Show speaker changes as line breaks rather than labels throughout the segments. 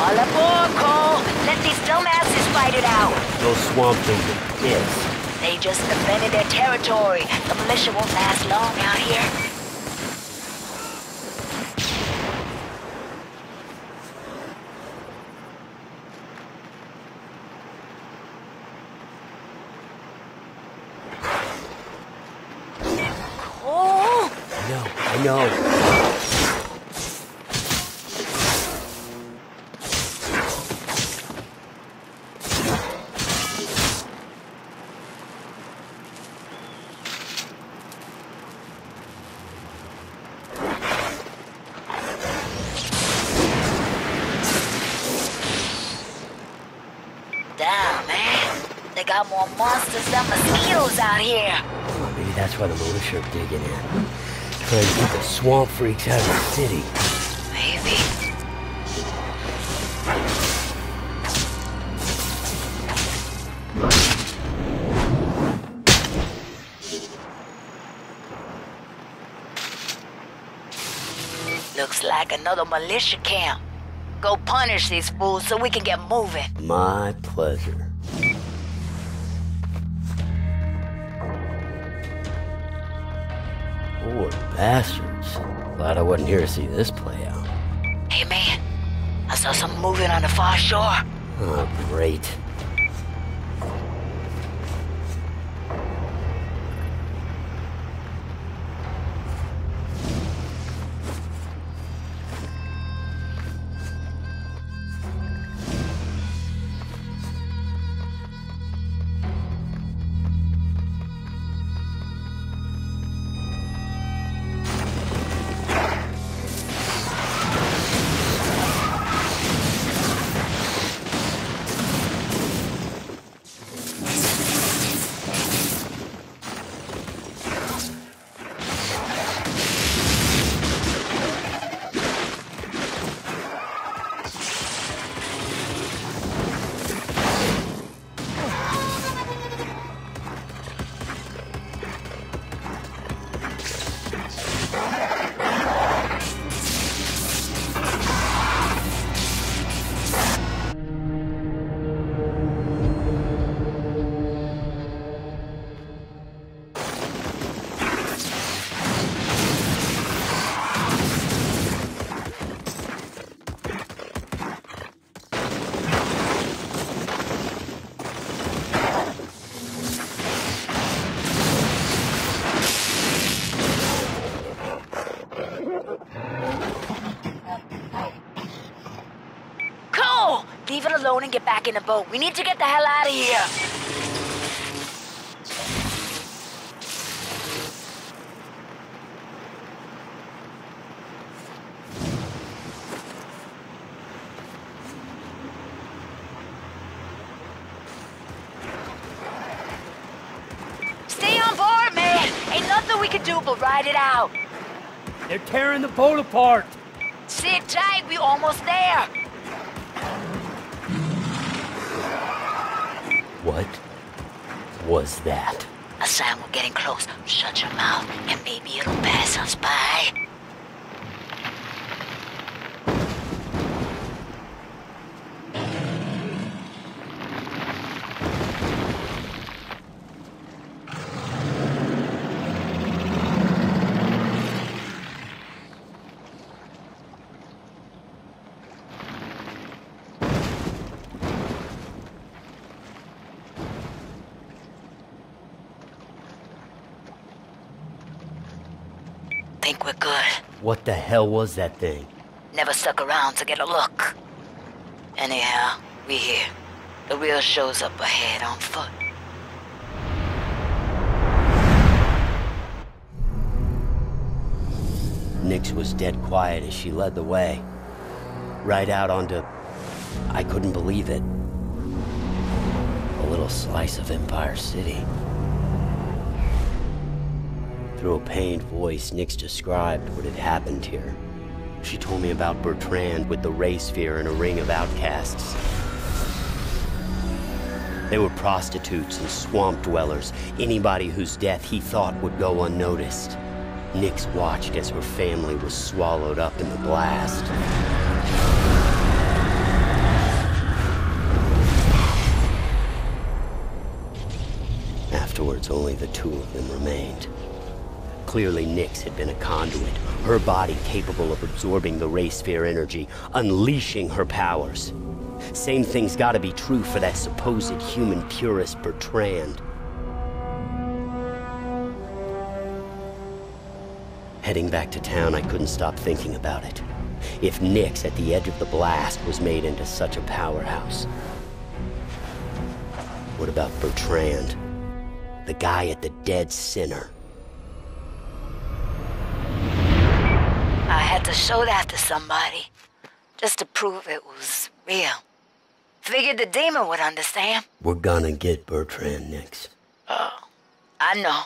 All aboard, Cole. Let these dumbasses fight it out.
Those swamp things are dicks.
They just defended their territory. The militia won't last long out here. Cole?
I know, I know. Why the militia digging in. Trying to keep the swamp freaks out of the city.
Maybe. Looks like another militia camp. Go punish these fools so we can get moving.
My pleasure. Poor bastards. Glad I wasn't here to see this play out.
Hey man, I saw some moving on the far shore.
Oh, great.
Alone and get back in the boat. We need to get the hell out of here. Stay on board, man. Ain't nothing we can do but ride it out.
They're tearing the boat apart.
Sit tight, we almost there.
Was that?
A sign we're getting close. Shut your mouth, and maybe it'll pass us by. Think we're good.
What the hell was that thing?
Never stuck around to get a look. Anyhow, we here. The real show's up ahead on foot.
Nix was dead quiet as she led the way. Right out onto. I couldn't believe it. A little slice of Empire City. Through a pained voice, Nix described what had happened here. She told me about Bertrand with the ray sphere and a ring of outcasts. They were prostitutes and swamp dwellers, anybody whose death he thought would go unnoticed. Nix watched as her family was swallowed up in the blast. Afterwards, only the two of them remained. Clearly, Nix had been a conduit, her body capable of absorbing the ray sphere energy, unleashing her powers. Same thing's gotta be true for that supposed human purist Bertrand. Heading back to town, I couldn't stop thinking about it. If Nix at the edge of the blast was made into such a powerhouse, what about Bertrand? The guy at the dead center.
I had to show that to somebody, just to prove it was real. Figured the demon would understand.
We're gonna get Bertrand next.
Oh, I know.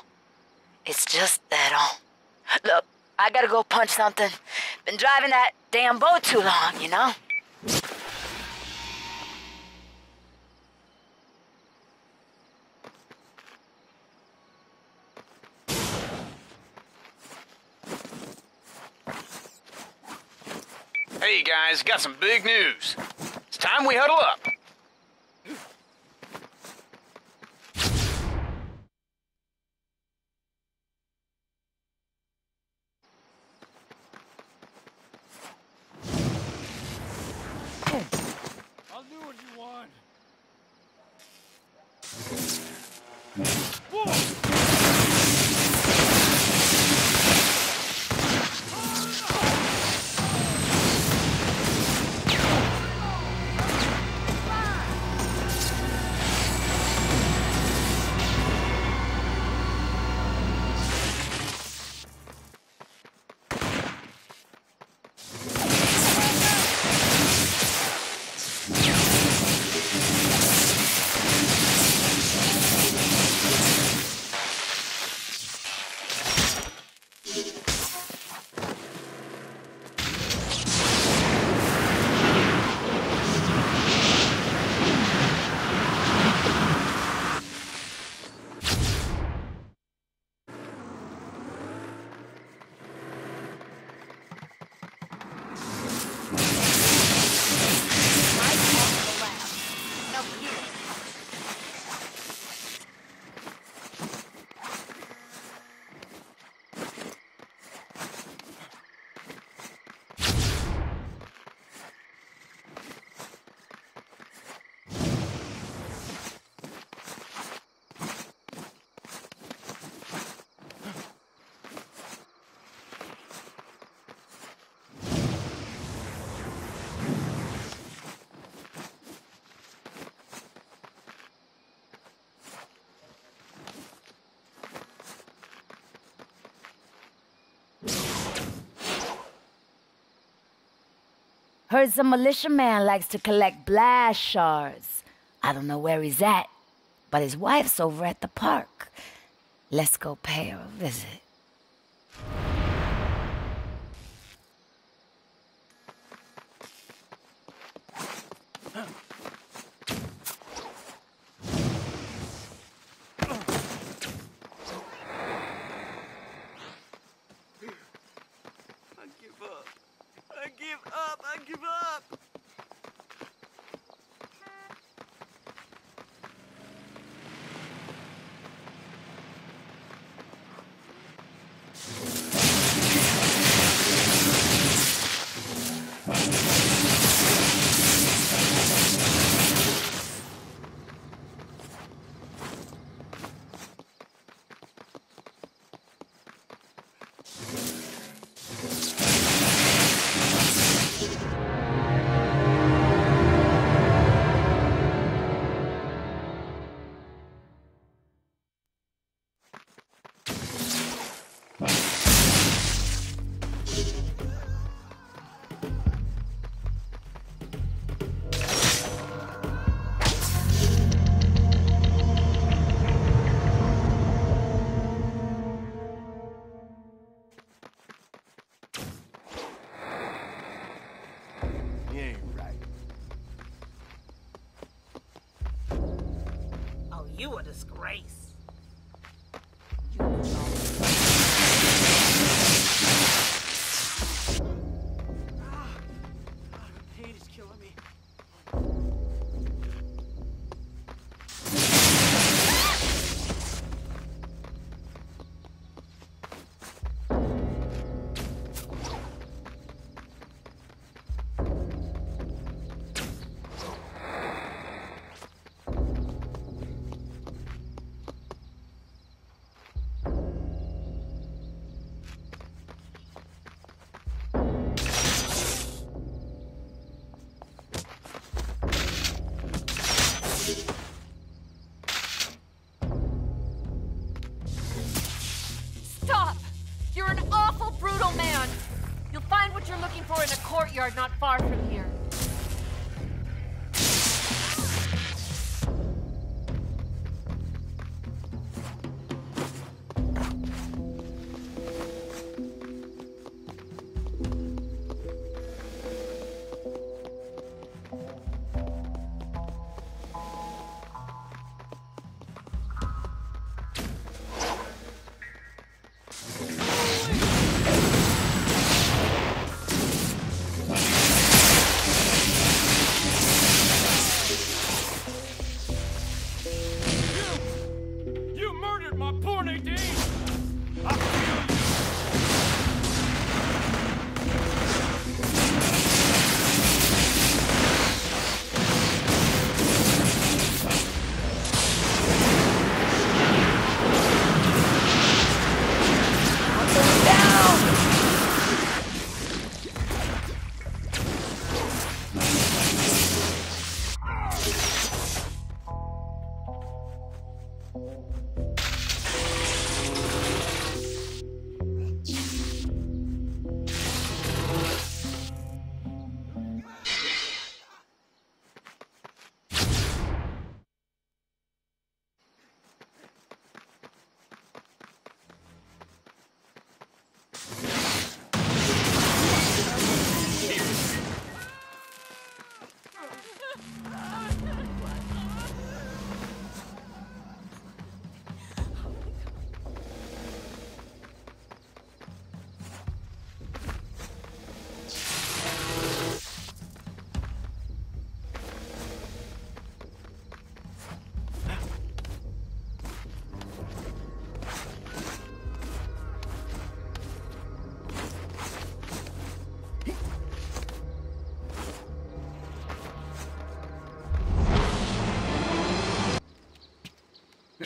It's just that all. Look, I gotta go punch something. Been driving that damn boat too long, you know?
Hey guys, got some big news. It's time we huddle up.
I'll do what you want.
Heard some militia man likes to collect blast shards. I don't know where he's at, but his wife's over at the park. Let's go pay her a visit.
You a disgrace.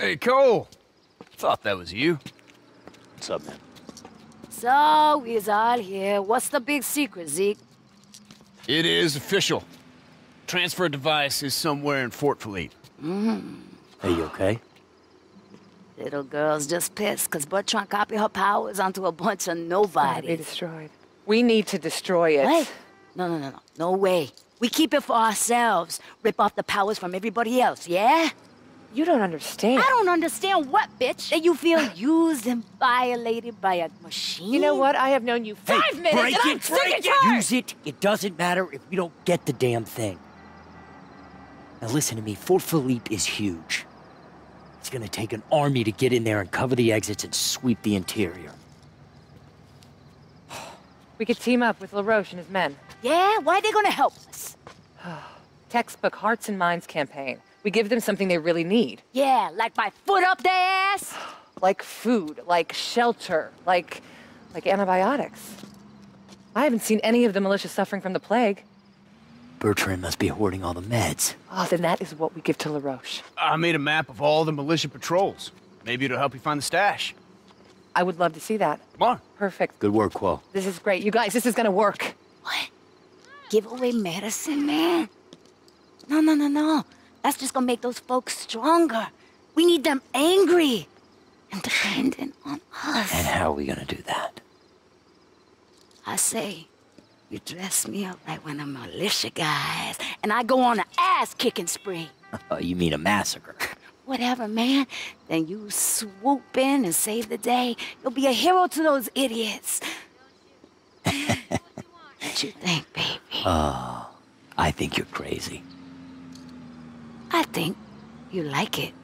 Hey, Cole. Thought that was you.
What's up, man?
So, we's all here. What's the big secret, Zeke?
It is official. Transfer device is somewhere in Fort Philippe. Mm-hmm.
Hey, you okay?
Little girl's just pissed because Bertrand copied her powers onto a bunch of
Gotta be destroyed. We need to destroy it.
What? No, no, no, no. No way. We keep it for ourselves. Rip off the powers from everybody else, yeah?
You don't understand.
I don't understand what, bitch. That you feel used and violated by a machine?
You know what? I have known you five minutes,
break
and I'm sick
break it. Use it. It doesn't matter if you don't get the damn thing. Now listen to me. Fort Philippe is huge. It's gonna take an army to get in there and cover the exits and sweep the interior.
We could team up with LaRoche and his men.
Yeah? Why are they gonna help us?
Textbook Hearts and Minds campaign. We give them something they really need.
Yeah, like my foot up their ass?
Like food, like shelter, like like antibiotics. I haven't seen any of the militia suffering from the plague.
Bertrand must be hoarding all the meds.
Oh, then that is what we give to LaRoche.
I made a map of all the militia patrols. Maybe it'll help you find the stash.
I would love to see that.
Come on.
Perfect.
Good work, Kuo.
This is great. You guys, this is gonna work.
What? Give away medicine, man? No, no, no, no. That's just gonna make those folks stronger. We need them angry and dependent on us.
And how are we gonna do that?
I say, you dress me up like one of my militia guys, and I go on an ass-kicking spree.
Uh, you mean a massacre?
Whatever, man. Then you swoop in and save the day. You'll be a hero to those idiots. what you think, baby?
Oh, I think you're crazy.
I think you like it.